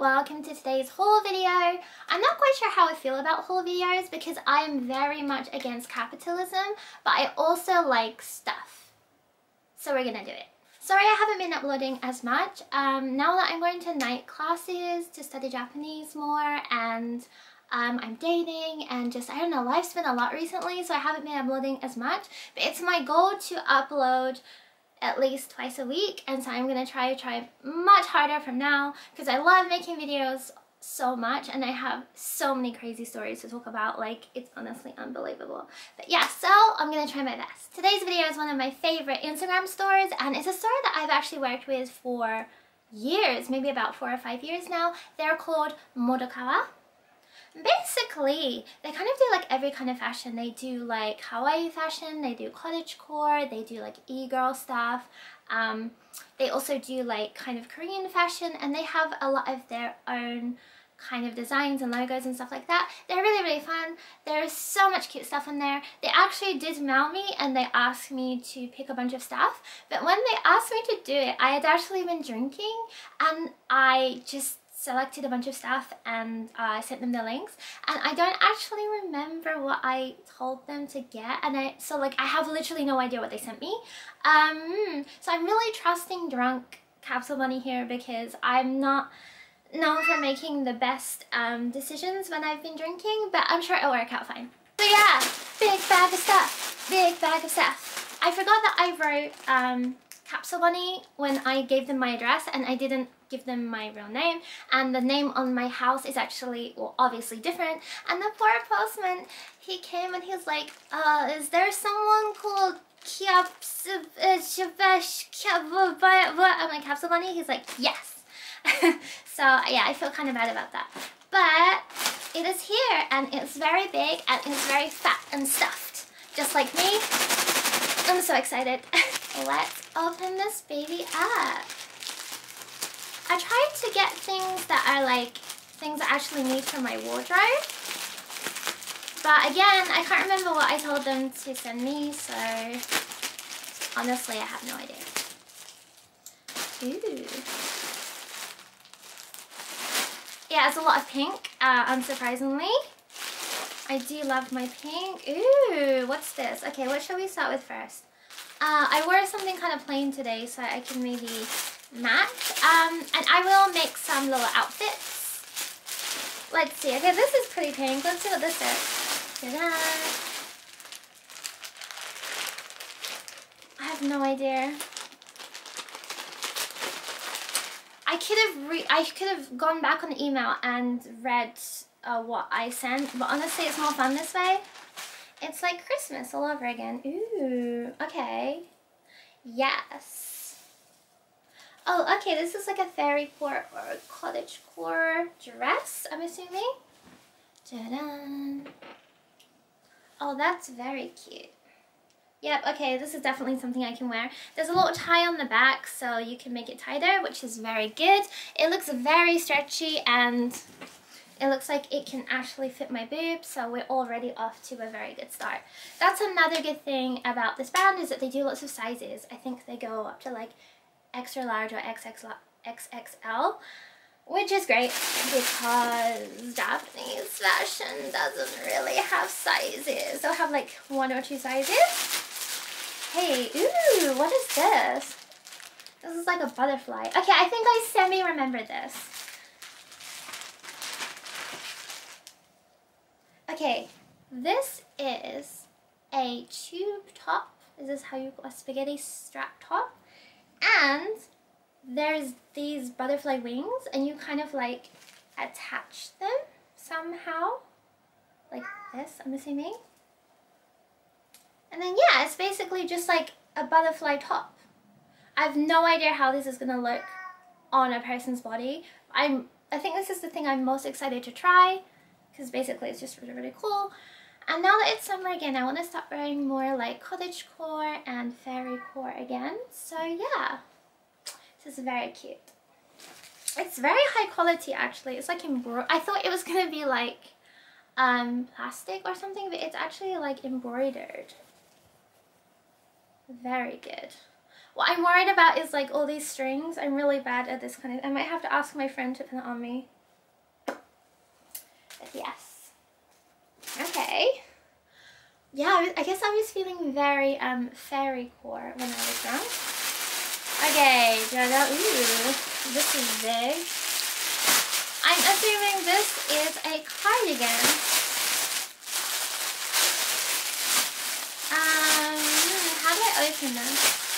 welcome to today's haul video. I'm not quite sure how I feel about haul videos because I am very much against capitalism, but I also like stuff. So we're gonna do it. Sorry I haven't been uploading as much. Um, now that I'm going to night classes to study Japanese more and um, I'm dating and just, I don't know, life's been a lot recently so I haven't been uploading as much. But it's my goal to upload at least twice a week and so I'm gonna try to try much harder from now because I love making videos so much and I have so many crazy stories to talk about like it's honestly unbelievable. But yeah so I'm gonna try my best. Today's video is one of my favorite Instagram stores and it's a store that I've actually worked with for years maybe about four or five years now. They're called Modakawa basically they kind of do like every kind of fashion they do like kawaii fashion they do cottage core they do like e-girl stuff um, they also do like kind of Korean fashion and they have a lot of their own kind of designs and logos and stuff like that. They're really, really fun. There's so much cute stuff in there. They actually did mail me and they asked me to pick a bunch of stuff. But when they asked me to do it, I had actually been drinking and I just selected a bunch of stuff and uh, I sent them the links. And I don't actually remember what I told them to get and I so like I have literally no idea what they sent me. Um so I'm really trusting drunk capsule bunny here because I'm not known for making the best um, decisions when I've been drinking but I'm sure it'll work out fine. So yeah big bag of stuff big bag of stuff. I forgot that I wrote um, capsule bunny when I gave them my address and I didn't give them my real name. And the name on my house is actually well obviously different. And the poor postman he came and he was like uh is there someone called I'm like capsule bunny he's like yes. So yeah I feel kind of bad about that. But it is here and it's very big and it's very fat and stuffed just like me. I'm so excited let's open this baby up I tried to get things that are like things I actually need for my wardrobe. But again, I can't remember what I told them to send me, so honestly, I have no idea. Ooh. Yeah, it's a lot of pink, uh, unsurprisingly. I do love my pink. Ooh, what's this? Okay, what shall we start with first? Uh, I wore something kind of plain today, so I can maybe match. Um, and I will make some little outfits. Let's see. Okay, this is pretty pink. Let's see what this is. Ta-da! I have no idea. I could have re I could have gone back on the email and read uh, what I sent, but honestly, it's more fun this way. It's like Christmas all over again. Ooh, okay. Yes. Oh, okay, this is like a fairy core or a cottage core dress, I'm assuming. Ta-da! Oh, that's very cute. Yep, okay, this is definitely something I can wear. There's a little tie on the back so you can make it tighter, which is very good. It looks very stretchy and it looks like it can actually fit my boobs, so we're already off to a very good start. That's another good thing about this brand is that they do lots of sizes. I think they go up to like extra large or XXL, which is great because Japanese fashion doesn't really have sizes. They'll have like one or two sizes. Hey, ooh, what is this? This is like a butterfly. Okay, I think I semi-remember this. Okay, this is a tube top. Is this how you, a spaghetti strap top? And there's these butterfly wings and you kind of like attach them somehow. Like this, I'm assuming. And then yeah, it's basically just like a butterfly top. I have no idea how this is going to look on a person's body. I'm, I think this is the thing I'm most excited to try because basically it's just really, really cool. And now that it's summer again, I want to start wearing more like cottage core and fairy core again. So yeah, this is very cute. It's very high quality actually. It's like embroidered. I thought it was going to be like um, plastic or something, but it's actually like embroidered. Very good. What I'm worried about is like all these strings. I'm really bad at this kind of, I might have to ask my friend to put it on me. Yes. Okay. Yeah, I guess I was feeling very um fairy core when I was drunk. Okay, ooh, this is big. I'm assuming this is a cardigan. Um, how do I open this?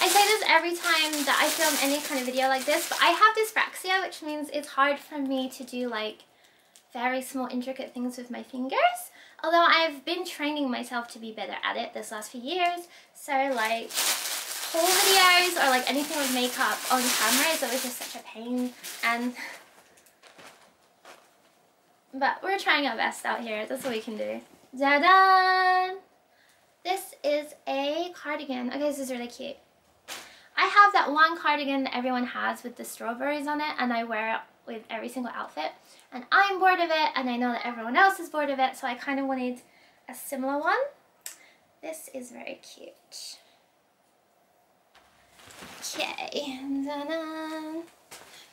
I say this every time that I film any kind of video like this, but I have dyspraxia, which means it's hard for me to do like very small intricate things with my fingers. Although I've been training myself to be better at it this last few years. So like whole videos or like anything with makeup on camera is always just such a pain and but we're trying our best out here. That's what we can do. Da-da! This is a cardigan. Okay, this is really cute. I have that one cardigan that everyone has with the strawberries on it and I wear it with every single outfit. And I'm bored of it and I know that everyone else is bored of it so I kind of wanted a similar one. This is very cute. Okay,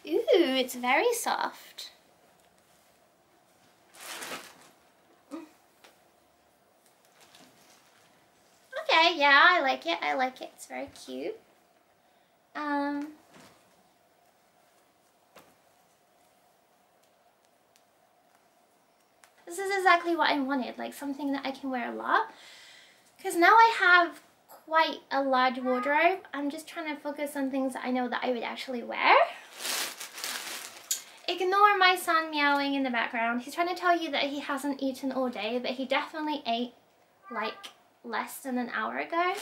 Ooh, it's very soft. Mm. Okay, yeah, I like it. I like it. It's very cute. Um, this is exactly what I wanted, like something that I can wear a lot. Because now I have quite a large wardrobe. I'm just trying to focus on things that I know that I would actually wear. Ignore my son meowing in the background. He's trying to tell you that he hasn't eaten all day, but he definitely ate like less than an hour ago.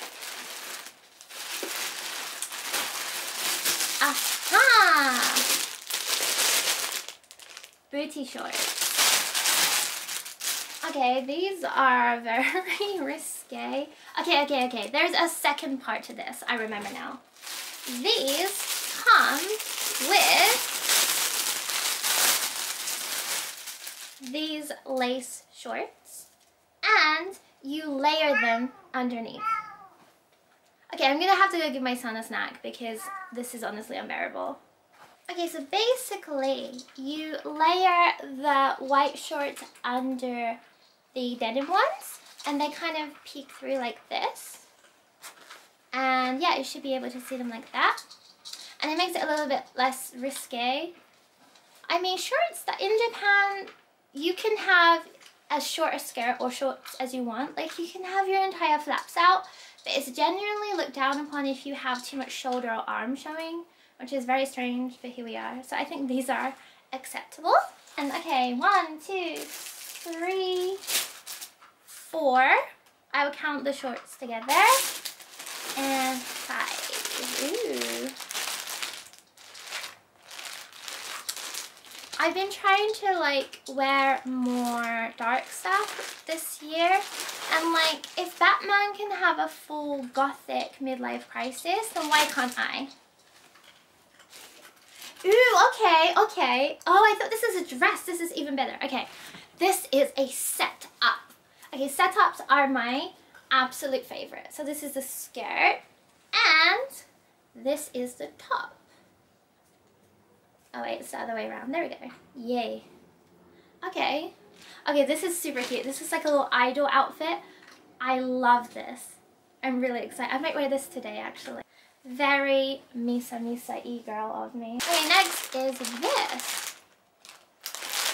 Booty shorts. Okay, these are very risque. Okay, okay, okay. There's a second part to this. I remember now. These come with these lace shorts and you layer them underneath. Okay, I'm gonna have to go give my son a snack because this is honestly unbearable. Okay, so basically you layer the white shorts under the denim ones and they kind of peek through like this. And yeah, you should be able to see them like that. And it makes it a little bit less risque. I mean, shorts that in Japan, you can have as short a skirt or shorts as you want. Like you can have your entire flaps out but it's generally looked down upon if you have too much shoulder or arm showing, which is very strange, but here we are. So I think these are acceptable. And okay, one, two, three, four. I will count the shorts together. And five. Ooh. I've been trying to like wear more dark stuff this year and like if Batman can have a full gothic midlife crisis then why can't I? Ooh, okay, okay. Oh, I thought this is a dress. This is even better. Okay, this is a set up. Okay, setups are my absolute favorite. So this is the skirt and this is the top. Oh wait, it's the other way around. There we go. Yay. Okay. Okay, this is super cute. This is like a little idol outfit. I love this. I'm really excited. I might wear this today actually. Very Misa Misa e-girl of me. Okay, next is this.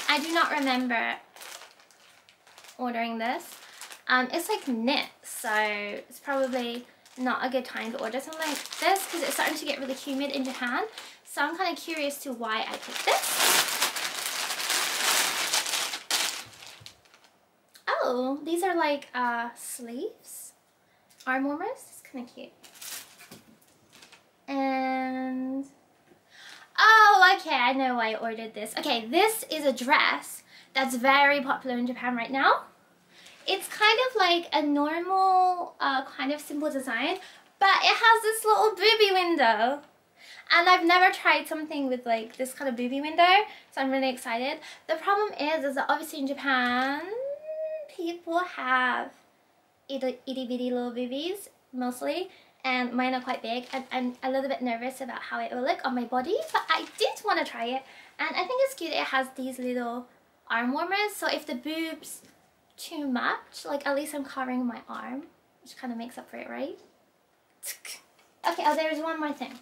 I do not remember ordering this. Um, it's like knit, so it's probably not a good time to order something like this because it's starting to get really humid in Japan. So I'm kind of curious to why I picked this. Oh, these are like uh, sleeves, arm warmers. It's kind of cute. And, oh, okay, I know why I ordered this. Okay, this is a dress that's very popular in Japan right now. It's kind of like a normal, uh, kind of simple design, but it has this little booby window. And I've never tried something with like this kind of booby window, so I'm really excited. The problem is, is that obviously in Japan, people have itty, itty bitty little boobies mostly and mine are quite big and I'm a little bit nervous about how it will look on my body but I did want to try it and I think it's cute. It has these little arm warmers so if the boobs too much like at least I'm covering my arm which kind of makes up for it right? Okay oh there's one more thing.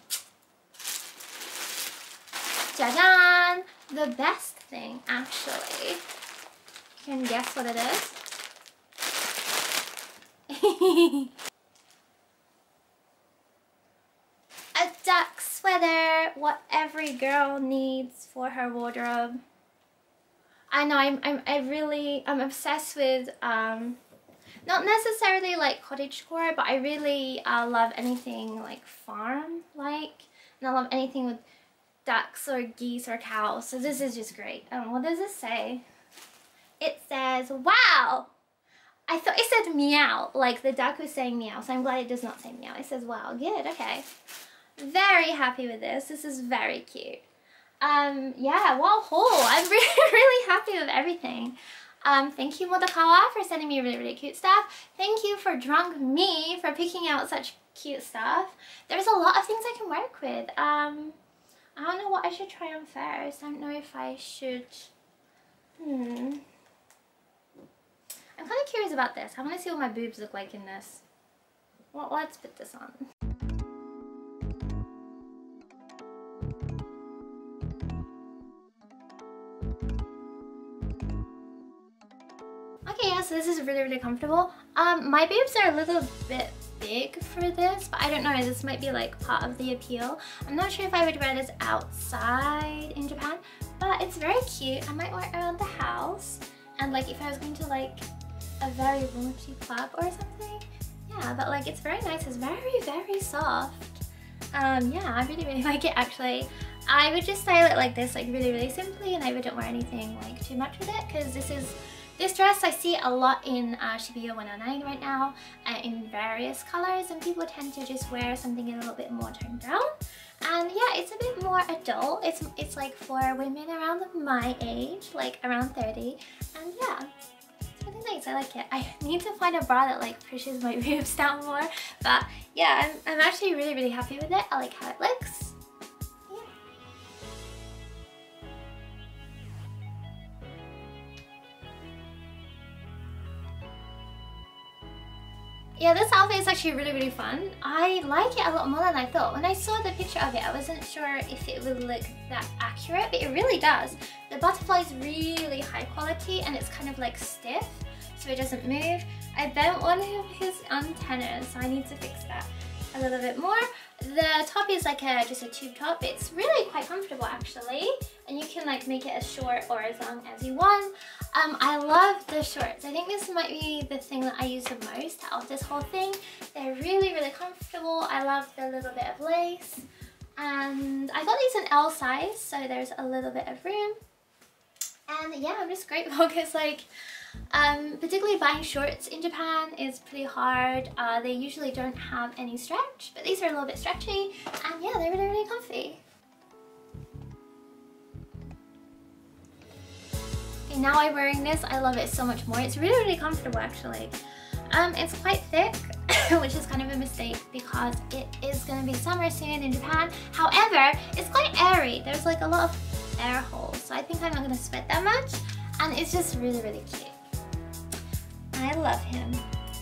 Jajan! The best thing actually. You can guess what it is a duck sweater, what every girl needs for her wardrobe. I know I'm, I'm I really I'm obsessed with um not necessarily like cottage core but I really uh, love anything like farm like and I love anything with ducks or geese or cows. So this is just great. Um, what does it say? It says wow! I thought it said meow like the duck was saying meow so I'm glad it does not say meow. It says wow good okay very happy with this. This is very cute. Um, yeah, wow haul. I'm really, really happy with everything. Um, thank you Modakawa for sending me really, really cute stuff. Thank you for Drunk Me for picking out such cute stuff. There's a lot of things I can work with. Um, I don't know what I should try on first. I don't know if I should... Hmm. I'm kind of curious about this. I want to see what my boobs look like in this. Well, let's put this on. So this is really, really comfortable. Um, my boobs are a little bit big for this, but I don't know, this might be like part of the appeal. I'm not sure if I would wear this outside in Japan, but it's very cute. I might wear it around the house. And like if I was going to like a very raunchy club or something, yeah, but like it's very nice. It's very, very soft. Um, yeah, I really, really like it actually. I would just style it like this, like really, really simply, and I wouldn't wear anything like too much with it because this is this dress I see a lot in uh, Shibuya 109 right now uh, in various colors and people tend to just wear something a little bit more toned down. And yeah, it's a bit more adult. It's, it's like for women around my age, like around 30. And yeah, it's really nice. I like it. I need to find a bra that like pushes my boobs down more. But yeah, I'm, I'm actually really, really happy with it. I like how it looks. Yeah, this outfit is actually really, really fun. I like it a lot more than I thought. When I saw the picture of it, I wasn't sure if it would look that accurate, but it really does. The butterfly is really high quality and it's kind of like stiff, so it doesn't move. I bent one of his antennas, so I need to fix that a little bit more. The top is like a just a tube top. It's really quite comfortable actually. And you can like make it as short or as long as you want. Um, I love the shorts. I think this might be the thing that I use the most out of this whole thing. They're really, really comfortable. I love the little bit of lace. And I got these in L size, so there's a little bit of room. And yeah, I'm just grateful because like um, particularly buying shorts in Japan is pretty hard. Uh, they usually don't have any stretch, but these are a little bit stretchy. And yeah, they're really, really comfy. Okay, now I'm wearing this. I love it so much more. It's really, really comfortable actually. Um, it's quite thick, which is kind of a mistake because it is going to be summer soon in Japan. However, it's quite airy. There's like a lot of air holes, so I think I'm not to sweat that much. And it's just really, really cute. I love him.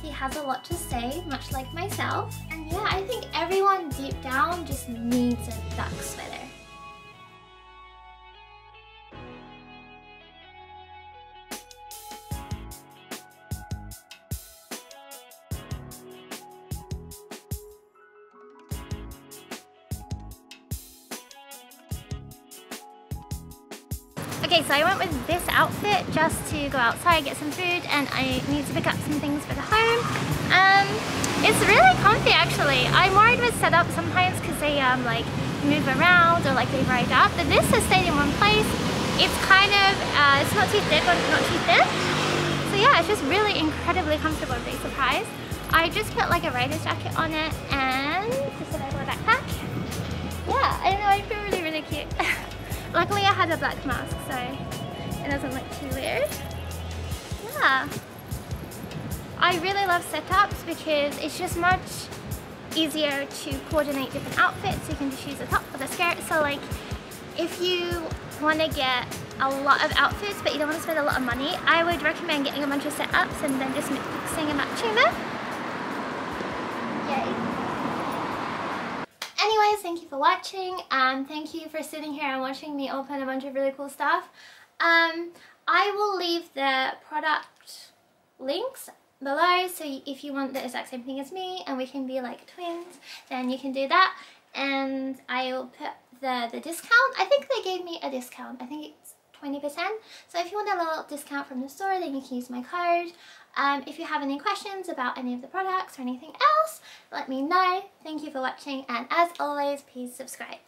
He has a lot to say, much like myself. And yeah, I think everyone deep down just needs a duck sweater. Okay, so I went with this outfit just to go outside, get some food, and I need to pick up some things for the home. Um, it's really comfy actually. I'm worried with setup sometimes because they um, like move around or like they ride up, but this has stayed in one place. It's kind of, uh, it's not too thick or not too thin. So yeah, it's just really incredibly comfortable, I'm very surprised. I just put like a rider's jacket on it and just a regular backpack. Yeah, I don't know, I feel really, really cute. Luckily I had a black mask so it doesn't look too weird. Yeah. I really love setups because it's just much easier to coordinate different outfits. You can just use the top or the skirt. So like if you want to get a lot of outfits but you don't want to spend a lot of money, I would recommend getting a bunch of setups and then just mixing and matching them. Yay. Thank you for watching and thank you for sitting here and watching me open a bunch of really cool stuff. Um, I will leave the product links below so if you want the exact same thing as me and we can be like twins then you can do that and I will put the, the discount. I think they gave me a discount. I think it's 20%. So if you want a little discount from the store then you can use my code. Um, if you have any questions about any of the products or anything else, let me know. Thank you for watching and as always, please subscribe.